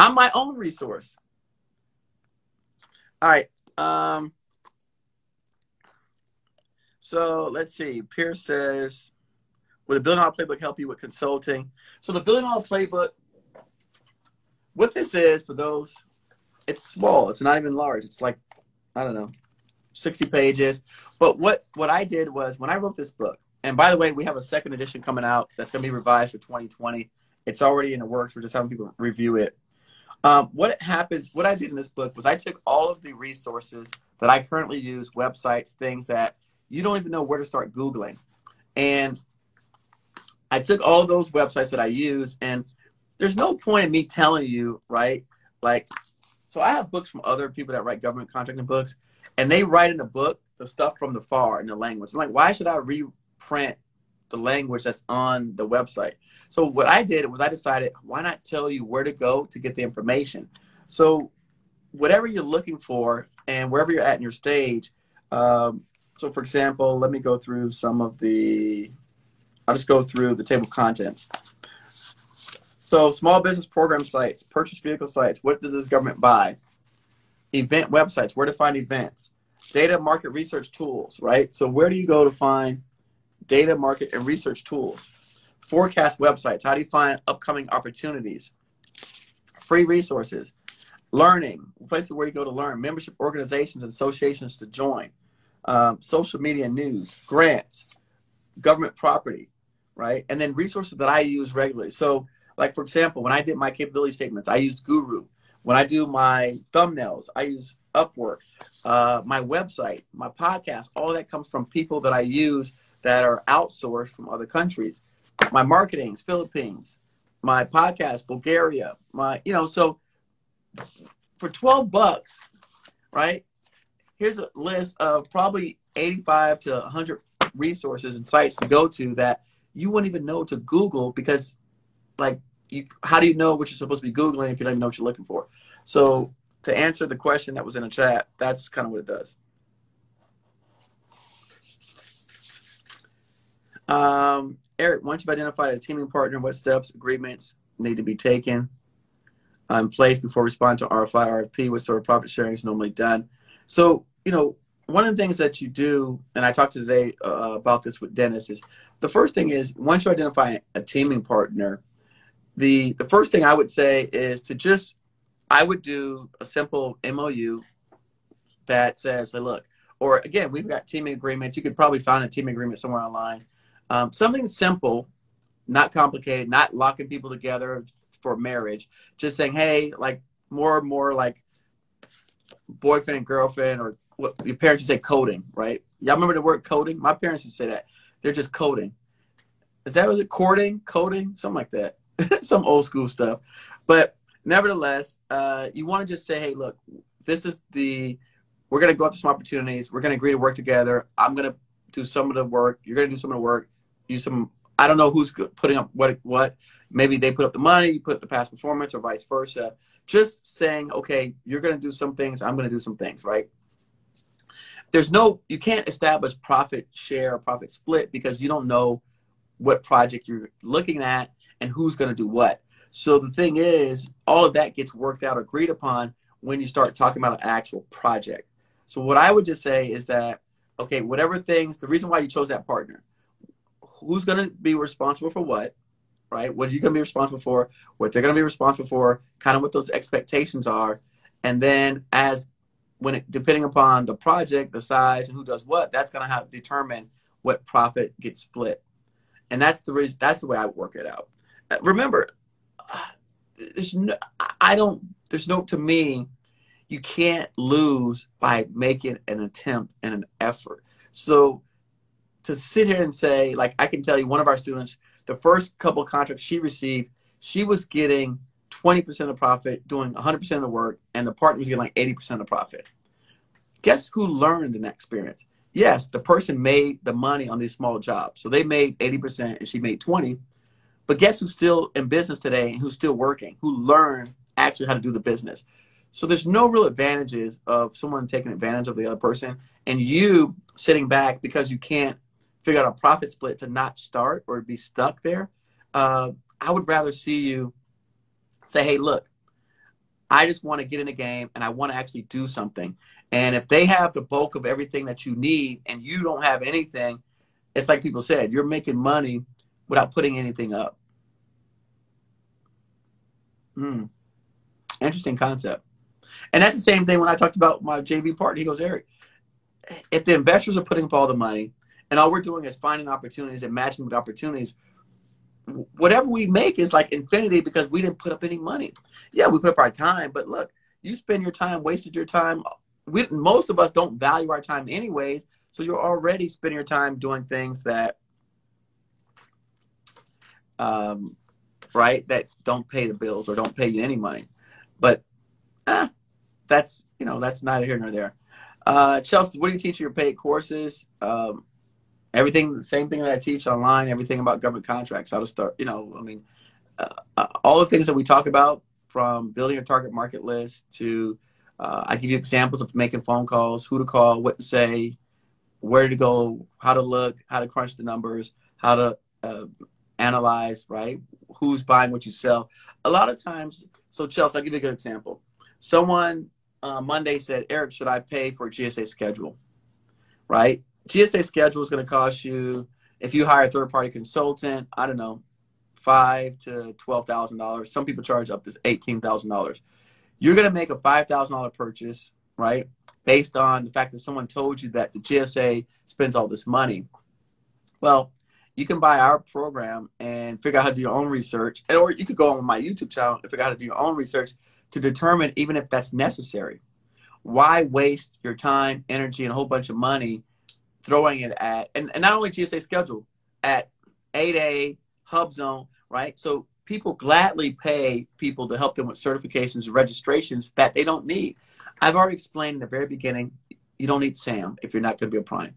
I'm my own resource. All right. Um, so let's see. Pierce says, "Will the billion dollar playbook help you with consulting?" So the billion dollar playbook, what this is for those, it's small. It's not even large. It's like I don't know, sixty pages. But what what I did was when I wrote this book, and by the way, we have a second edition coming out that's going to be revised for 2020. It's already in the works. We're just having people review it. Um, what happens? What I did in this book was I took all of the resources that I currently use, websites, things that you don't even know where to start Googling. And I took all those websites that I use, and there's no point in me telling you, right? Like, so I have books from other people that write government contracting books, and they write in the book the stuff from the FAR in the language. I'm like, why should I reprint the language that's on the website? So what I did was I decided, why not tell you where to go to get the information? So whatever you're looking for and wherever you're at in your stage, um, so for example, let me go through some of the, I'll just go through the table of contents. So small business program sites, purchase vehicle sites, what does this government buy? Event websites, where to find events? Data market research tools, right? So where do you go to find data market and research tools? Forecast websites, how do you find upcoming opportunities? Free resources, learning, places where you go to learn, membership organizations and associations to join um, social media news, grants, government property, right? And then resources that I use regularly. So, like for example, when I did my capability statements, I used Guru. When I do my thumbnails, I use Upwork. Uh, my website, my podcast, all that comes from people that I use that are outsourced from other countries. my marketing's Philippines, my podcast Bulgaria, my you know so for 12 bucks, right? Here's a list of probably 85 to 100 resources and sites to go to that you wouldn't even know to Google because, like, you how do you know what you're supposed to be Googling if you don't even know what you're looking for? So, to answer the question that was in the chat, that's kind of what it does. Um, Eric, once you've identified a teaming partner, what steps, agreements need to be taken uh, in place before responding to RFI, RFP? What sort of profit sharing is normally done? So, you know, one of the things that you do, and I talked today uh, about this with Dennis, is the first thing is once you identify a teaming partner, the the first thing I would say is to just I would do a simple MOU that says, hey, look, or again, we've got teaming agreements. You could probably find a teaming agreement somewhere online. Um, something simple, not complicated, not locking people together for marriage. Just saying, hey, like more and more like boyfriend and girlfriend, or what your parents to say coding, right? Y'all remember the word coding? My parents to say that. They're just coding. Is that was it? Courting, coding, something like that. Some old school stuff. But nevertheless, uh, you want to just say, hey, look, this is the we're going to go after some opportunities. We're going to agree to work together. I'm going to do some of the work. You're going to do some of the work. Use some. I don't know who's putting up what. What maybe they put up the money, you put up the past performance, or vice versa. Just saying, okay, you're going to do some things. I'm going to do some things, right? There's no. You can't establish profit share or profit split because you don't know what project you're looking at and who's going to do what. So the thing is, all of that gets worked out, agreed upon when you start talking about an actual project. So what I would just say is that, okay, whatever things, the reason why you chose that partner, who's going to be responsible for what, right? What are you going to be responsible for? What they're going to be responsible for? Kind of what those expectations are, and then as when it, depending upon the project, the size, and who does what, that's going to have determine what profit gets split, and that's the reason. That's the way I work it out. Uh, remember, uh, there's no, I don't. There's no to me you can't lose by making an attempt and an effort. So to sit here and say, like I can tell you, one of our students, the first couple of contracts she received, she was getting 20% of profit, doing 100% of the work, and the partner was getting like 80% of the profit. Guess who learned in that experience? Yes, the person made the money on these small jobs. So they made 80% and she made 20. But guess who's still in business today and who's still working, who learned actually how to do the business? So there's no real advantages of someone taking advantage of the other person and you sitting back because you can't figure out a profit split to not start or be stuck there. Uh, I would rather see you say, hey, look, I just want to get in the game and I want to actually do something. And if they have the bulk of everything that you need and you don't have anything, it's like people said, you're making money without putting anything up. Hmm. Interesting concept. And that's the same thing when I talked about my JV partner. He goes, Eric, if the investors are putting up all the money and all we're doing is finding opportunities and matching with opportunities, whatever we make is like infinity because we didn't put up any money. Yeah, we put up our time, but look, you spend your time, wasted your time. We, most of us don't value our time anyways. So you're already spending your time doing things that, um, right, that don't pay the bills or don't pay you any money. But ah, that's you know that's neither here nor there. Uh, Chelsea, what do you teach your paid courses? Um, everything, the same thing that I teach online. Everything about government contracts. How to start. You know, I mean, uh, uh, all the things that we talk about, from building a target market list to uh, I give you examples of making phone calls, who to call, what to say, where to go, how to look, how to crunch the numbers, how to uh, analyze, right? Who's buying what you sell. A lot of times, so Chelsea, I'll give you a good example. Someone uh, Monday said, Eric, should I pay for a GSA schedule? Right? GSA schedule is going to cost you, if you hire a third party consultant, I don't know, five to twelve thousand dollars. Some people charge up to eighteen thousand dollars. You're going to make a five thousand dollar purchase, right? Based on the fact that someone told you that the GSA spends all this money. Well, you can buy our program and figure out how to do your own research, or you could go on my YouTube channel and figure out how to do your own research to determine even if that's necessary. Why waste your time, energy, and a whole bunch of money throwing it at, and, and not only GSA schedule, at 8A, Hub Zone, right? So people gladly pay people to help them with certifications and registrations that they don't need. I've already explained in the very beginning, you don't need SAM if you're not going to be a prime.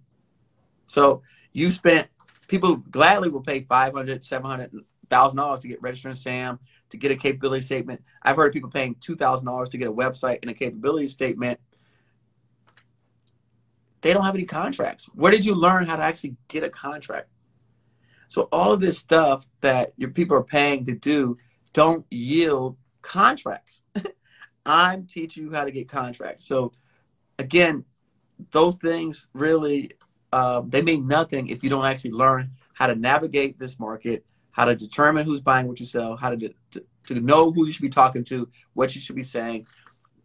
So you spent, people gladly will pay 500, 700, thousand dollars to get registered in SAM, to get a capability statement. I've heard people paying two thousand dollars to get a website and a capability statement. They don't have any contracts. Where did you learn how to actually get a contract? So all of this stuff that your people are paying to do don't yield contracts. I'm teaching you how to get contracts. So again, those things really uh, they mean nothing if you don't actually learn how to navigate this market, how to determine who's buying what you sell, how to, to, to know who you should be talking to, what you should be saying,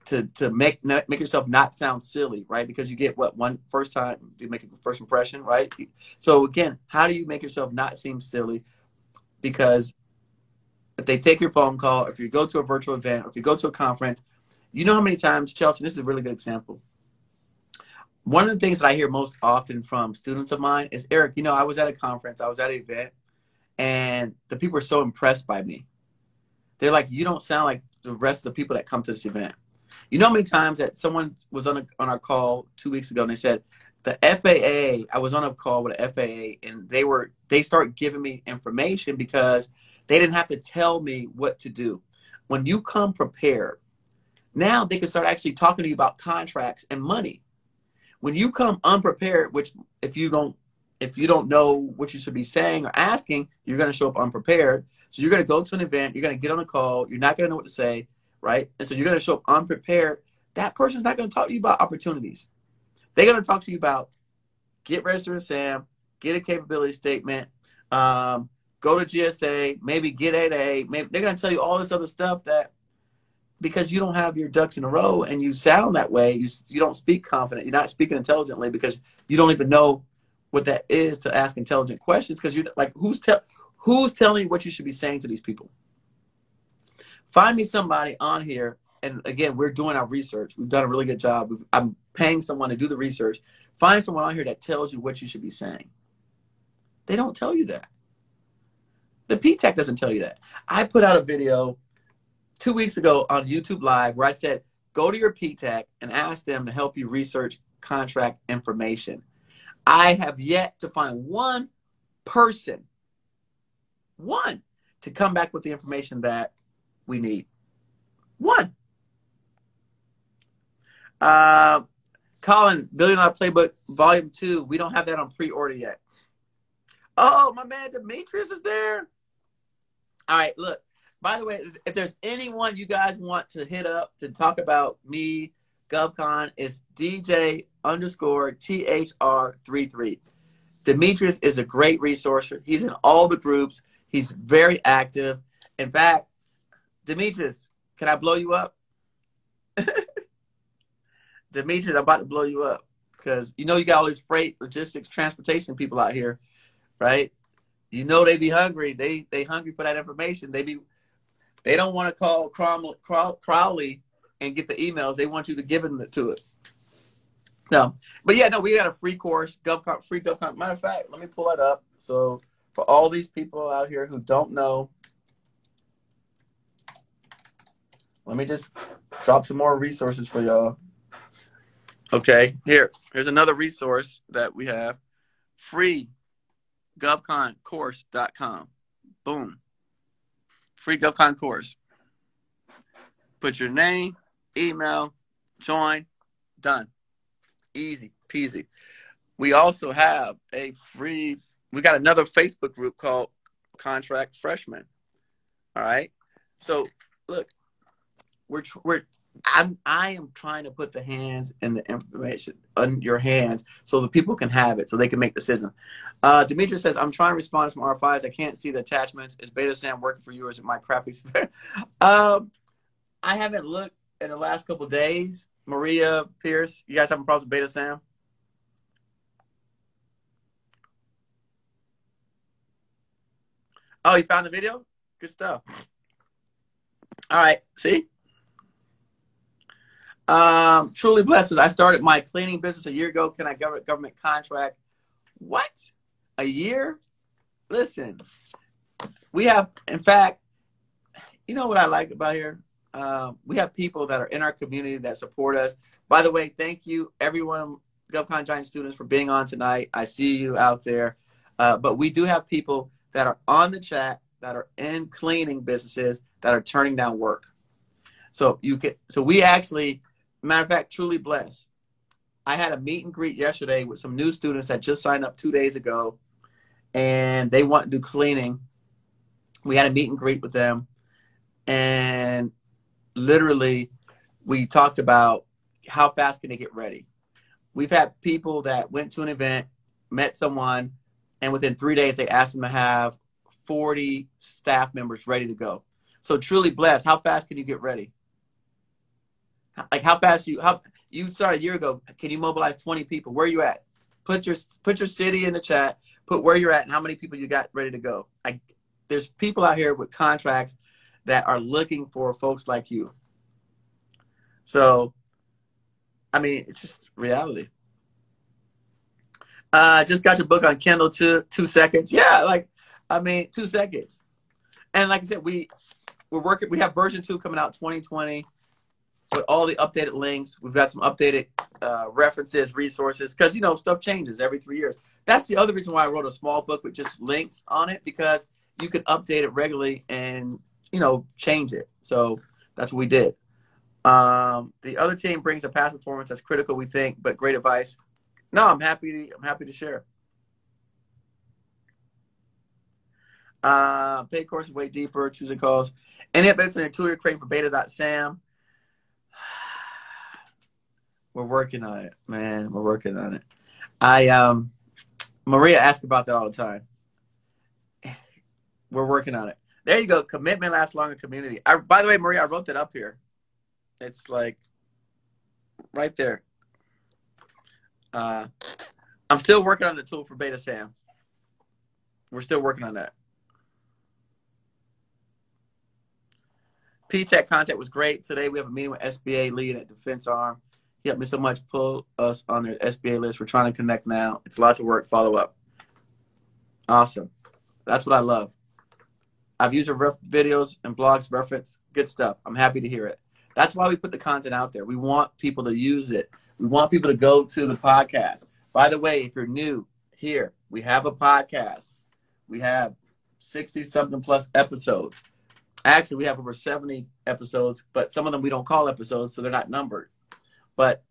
to to make make yourself not sound silly, right? Because you get what one first time you make a first impression, right? So again, how do you make yourself not seem silly? Because if they take your phone call, if you go to a virtual event, or if you go to a conference, you know how many times Chelsea. This is a really good example. One of the things that I hear most often from students of mine is Eric. You know, I was at a conference, I was at an event, and the people are so impressed by me. They're like, "You don't sound like the rest of the people that come to this event." You know how many times that someone was on a, on our call two weeks ago and they said the FAA. I was on a call with the FAA and they were they start giving me information because they didn't have to tell me what to do. When you come prepared, now they can start actually talking to you about contracts and money. When you come unprepared, which if you don't if you don't know what you should be saying or asking, you're going to show up unprepared. So you're going to go to an event, you're going to get on a call, you're not going to know what to say right? And so you're going to show up unprepared. That person's not going to talk to you about opportunities. They're going to talk to you about get registered in SAM, get a capability statement, um, go to GSA, maybe get 8A. Maybe they're going to tell you all this other stuff that because you don't have your ducks in a row and you sound that way, you you don't speak confident. You're not speaking intelligently because you don't even know what that is to ask intelligent questions because you're like who's tell who's telling you what you should be saying to these people Find me somebody on here. And again, we're doing our research. We've done a really good job. I'm paying someone to do the research. Find someone on here that tells you what you should be saying. They don't tell you that. The PTAC doesn't tell you that. I put out a video two weeks ago on YouTube Live where I said, go to your PTAC and ask them to help you research contract information. I have yet to find one person, one, to come back with the information that we need? One. Uh, Colin, Billion Dollar Playbook Volume 2. We don't have that on pre order yet. Oh, my man Demetrius is there. All right, look. By the way, if there's anyone you guys want to hit up to talk about me, GovCon, it's DJ underscore THR33. Demetrius is a great resource. He's in all the groups. He's very active. In fact, Demetrius, can I blow you up? Demetrius, I'm about to blow you up because you know you got all these freight, logistics, transportation people out here, right? You know they be hungry. They they hungry for that information. They be they don't want to call Crowley and get the emails. They want you to give them to it. No, but yeah, no, we got a free course, GovCon, free GovCon. Matter of fact, let me pull it up. So for all these people out here who don't know, Let me just drop some more resources for y'all. Okay, here. Here's another resource that we have. Free govconcourse.com. Boom. Free GovCon course. Put your name, email, join, done. Easy peasy. We also have a free, we got another Facebook group called Contract Freshmen. All right. So, look, we're we're I'm I am trying to put the hands and the information on your hands so the people can have it so they can make decisions. Uh, Demetrius says, I'm trying to respond to some RFIs. I can't see the attachments. Is Beta Sam working for you or is it my crappy um, I haven't looked in the last couple days. Maria Pierce, you guys having problems with Beta Sam? Oh, you found the video? Good stuff. All right, see? Um, truly blessed. I started my cleaning business a year ago. Can I government government contract? What? A year? Listen, we have, in fact, you know what I like about here? Um, we have people that are in our community that support us. By the way, thank you, everyone, GovCon Giant students, for being on tonight. I see you out there. Uh, but we do have people that are on the chat that are in cleaning businesses that are turning down work. So you can. So we actually, matter of fact, truly blessed. I had a meet and greet yesterday with some new students that just signed up two days ago, and they want to do cleaning. We had a meet and greet with them, and literally, we talked about how fast can they get ready. We've had people that went to an event, met someone, and within three days they asked them to have 40 staff members ready to go. So truly blessed. How fast can you get ready? Like how fast you how you started a year ago? Can you mobilize 20 people? Where are you at? Put your put your city in the chat. Put where you're at and how many people you got ready to go. Like there's people out here with contracts that are looking for folks like you. So, I mean, it's just reality. Uh, just got your book on Kindle two two seconds. Yeah, like I mean, two seconds. And like I said, we we're working. We have version two coming out 2020 all the updated links. We've got some updated uh, references, resources, because you know stuff changes every three years. That's the other reason why I wrote a small book with just links on it because you can update it regularly and you know change it. So that's what we did. Um, the other team brings a past performance that's critical, we think, but great advice. No, I'm happy. To, I'm happy to share. Uh, paid courses way deeper. Choosing calls. Any updates on your tool you're creating for beta.sam? We're working on it, man. We're working on it. I um, Maria asks about that all the time. We're working on it. There you go. Commitment lasts longer. Community. I, by the way, Maria, I wrote that up here. It's like right there. Uh, I'm still working on the tool for Beta Sam. We're still working on that. PTAC contact was great. Today we have a meeting with SBA lead at Defense Arm. He helped me so much pull us on their SBA list. We're trying to connect now. It's lots of work. Follow up. Awesome. That's what I love. I've used her videos and blogs reference. Good stuff. I'm happy to hear it. That's why we put the content out there. We want people to use it. We want people to go to the podcast. By the way, if you're new here, we have a podcast. We have 60 something plus episodes. Actually, we have over 70 episodes, but some of them we don't call episodes, so they're not numbered. But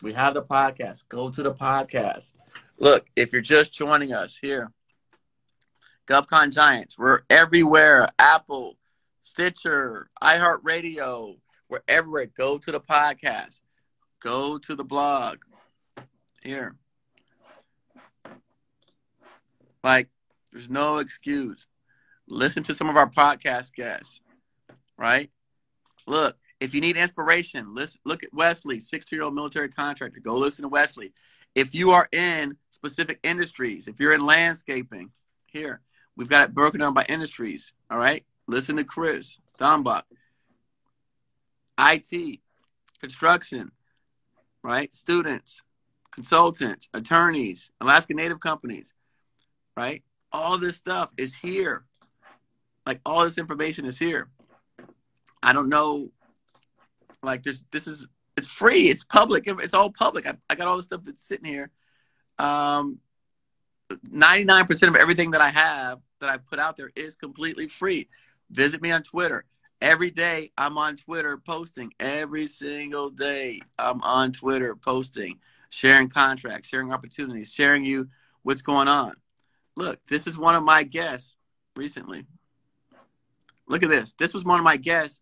we have the podcast. Go to the podcast. Look, if you're just joining us here, GovCon Giants, we're everywhere Apple, Stitcher, iHeartRadio, we're everywhere. Go to the podcast, go to the blog. Here. Like, there's no excuse. Listen to some of our podcast guests, right? Look, if you need inspiration, listen, look at Wesley, 60 year old military contractor. Go listen to Wesley. If you are in specific industries, if you're in landscaping, here, we've got it broken down by industries. All right. Listen to Chris Dombach. IT, construction, right? Students, consultants, attorneys, Alaska Native companies, right? All this stuff is here. Like all this information is here. I don't know. Like this, this is it's free. It's public. It's all public. I, I got all this stuff that's sitting here. Um, 99% of everything that I have that I put out there is completely free. Visit me on Twitter. Every day I'm on Twitter posting. Every single day I'm on Twitter posting, sharing contracts, sharing opportunities, sharing you what's going on. Look, this is one of my guests recently. Look at this. This was one of my guests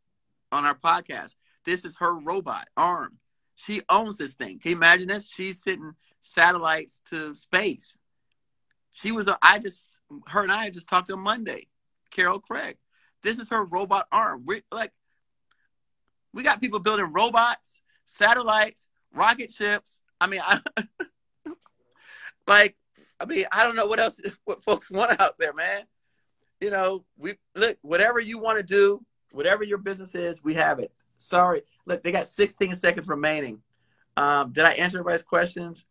on our podcast. This is her robot arm. She owns this thing. Can you imagine this? She's sending satellites to space. She was, a, I just, her and I just talked on Monday. Carol Craig. This is her robot arm. We're like, we got people building robots, satellites, rocket ships. I mean, I, like, I mean, I don't know what else, what folks want out there, man you know, we look whatever you want to do, whatever your business is, we have it. Sorry, look, they got 16 seconds remaining. Um, did I answer everybody's questions?